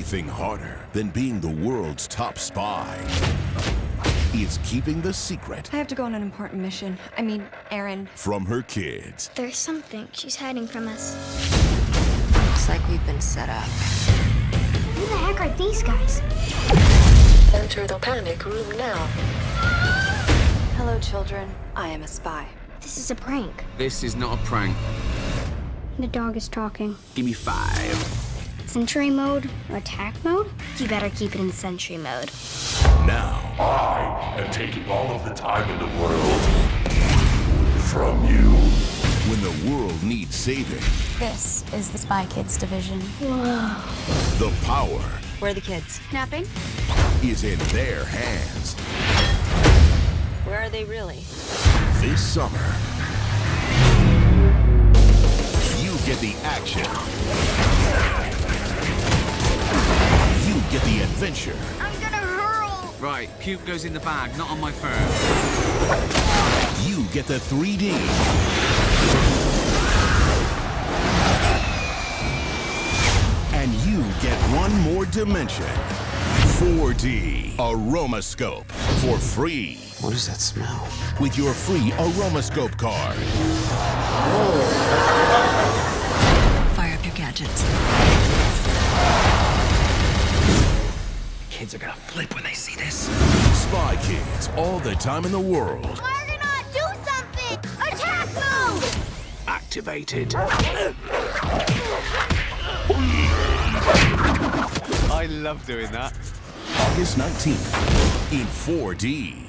anything harder than being the world's top spy is keeping the secret I have to go on an important mission. I mean, errand. from her kids. There's something she's hiding from us. Looks like we've been set up. Who the heck are these guys? Enter the panic room now. Hello, children. I am a spy. This is a prank. This is not a prank. The dog is talking. Give me five. Sentry mode or attack mode? You better keep it in sentry mode. Now, I am taking all of the time in the world from you. when the world needs saving, This is the Spy Kids division. the power Where are the kids? Napping? is in their hands. Where are they really? This summer, you get the action. Adventure. I'm gonna hurl! Right, puke goes in the bag, not on my fur. You get the 3D. And you get one more dimension. 4D Aromascope for free What does that smell? with your free Aromascope card. Fire Kids are gonna flip when they see this. Spy Kids, all the time in the world. Argonaut, do something! Attack mode! Activated. I love doing that. August 19th in 4D.